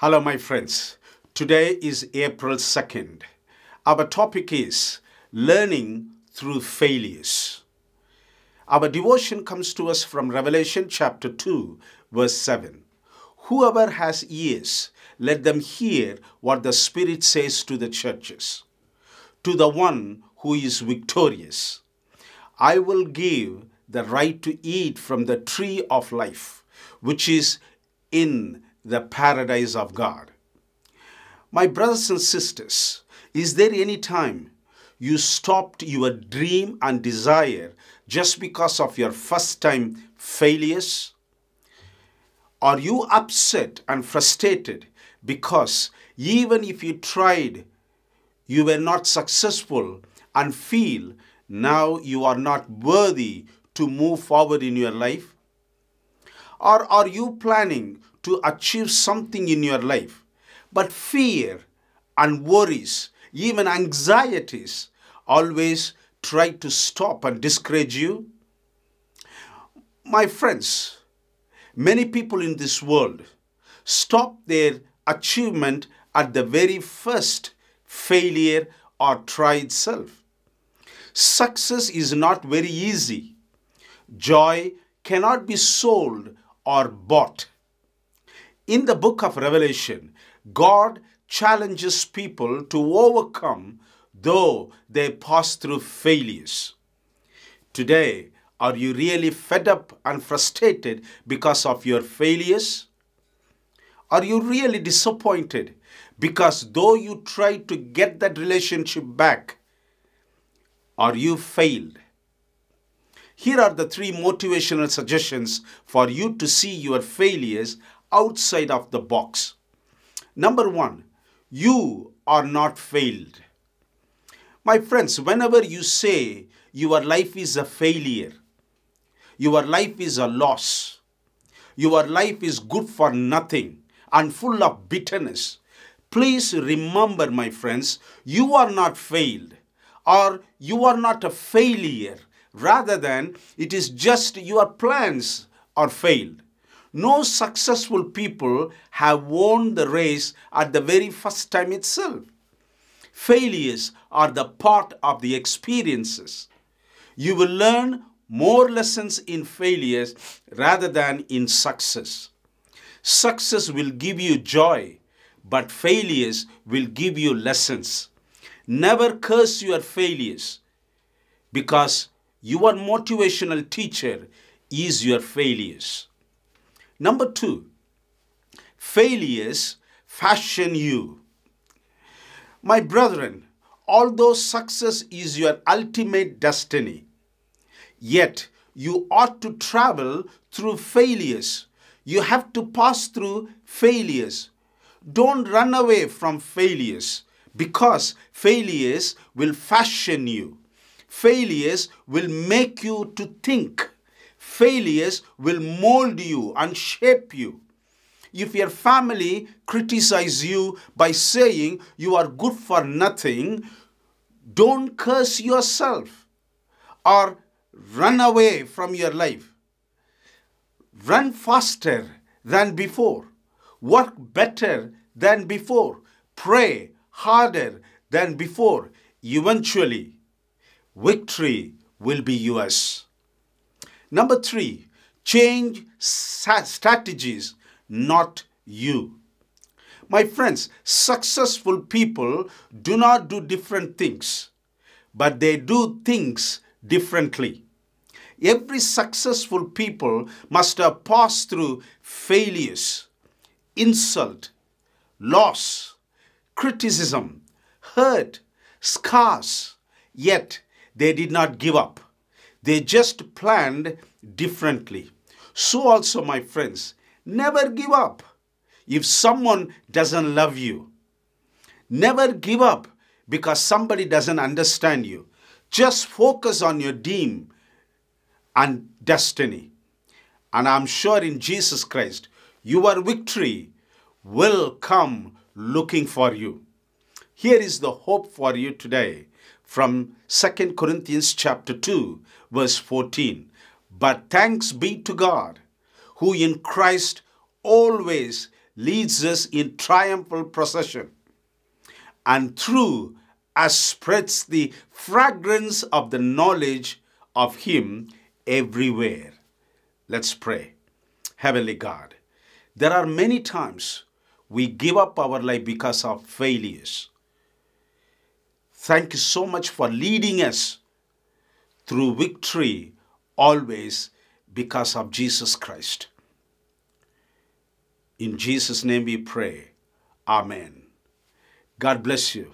Hello, my friends. Today is April 2nd. Our topic is learning through failures. Our devotion comes to us from Revelation chapter 2, verse 7. Whoever has ears, let them hear what the Spirit says to the churches. To the one who is victorious, I will give the right to eat from the tree of life, which is in the paradise of God. My brothers and sisters, is there any time you stopped your dream and desire just because of your first time failures? Are you upset and frustrated because even if you tried, you were not successful and feel now you are not worthy to move forward in your life? Or are you planning to achieve something in your life, but fear and worries, even anxieties, always try to stop and discourage you? My friends, many people in this world stop their achievement at the very first failure or try itself. Success is not very easy. Joy cannot be sold or bought. In the book of Revelation, God challenges people to overcome though they pass through failures. Today, are you really fed up and frustrated because of your failures? Are you really disappointed because though you tried to get that relationship back, are you failed? Here are the three motivational suggestions for you to see your failures outside of the box. Number one, you are not failed. My friends, whenever you say your life is a failure, your life is a loss, your life is good for nothing and full of bitterness, please remember, my friends, you are not failed or you are not a failure. Rather than it is just your plans are failed. No successful people have won the race at the very first time itself. Failures are the part of the experiences. You will learn more lessons in failures rather than in success. Success will give you joy, but failures will give you lessons. Never curse your failures because your motivational teacher is your failures. Number two, failures fashion you. My brethren, although success is your ultimate destiny, yet you ought to travel through failures. You have to pass through failures. Don't run away from failures because failures will fashion you. Failures will make you to think. Failures will mold you and shape you. If your family criticize you by saying you are good for nothing, don't curse yourself or run away from your life. Run faster than before. Work better than before. Pray harder than before. Eventually, victory will be yours. Number three, change strategies, not you. My friends, successful people do not do different things, but they do things differently. Every successful people must have passed through failures, insult, loss, criticism, hurt, scars, yet they did not give up. They just planned differently. So, also, my friends, never give up if someone doesn't love you. Never give up because somebody doesn't understand you. Just focus on your dream and destiny. And I'm sure in Jesus Christ, your victory will come looking for you. Here is the hope for you today from 2 Corinthians chapter 2 verse 14. But thanks be to God who in Christ always leads us in triumphal procession, and through us spreads the fragrance of the knowledge of Him everywhere. Let's pray. Heavenly God, there are many times we give up our life because of failures. Thank you so much for leading us through victory always because of Jesus Christ. In Jesus' name we pray. Amen. God bless you.